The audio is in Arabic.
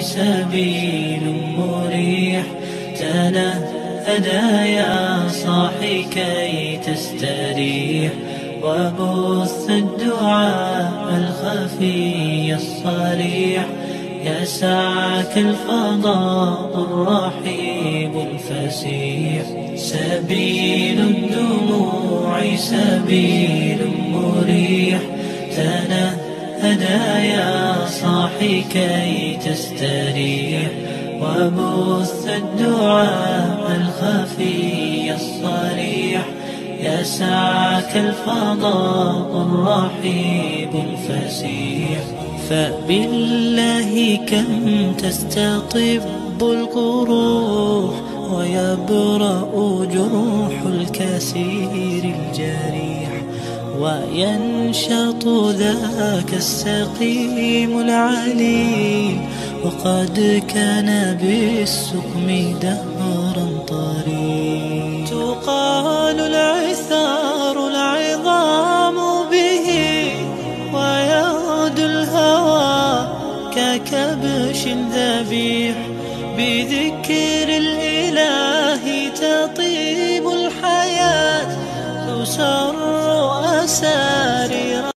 سبيل مريح. تنهدى يا صاحي كي تستريح. وبث الدعاء الخفي الصريح. يسعك الفضاء الرحيب الفسيح. سبيل الدموع سبيل مريح. تنهدى يا صاحي كي تستريح وبث الدعاء الخفي الصريح. يسعك الفضاء الرحيب الفسيح. فبالله كم تستطب القروح ويبرأ جروح الكثير الجريح. وينشط ذاك السقيم العليل وقد كان بالسقم دهرا طريق تقال العثار العظام به ويغدو الهوى ككبش ذبيح بذكر وساريرا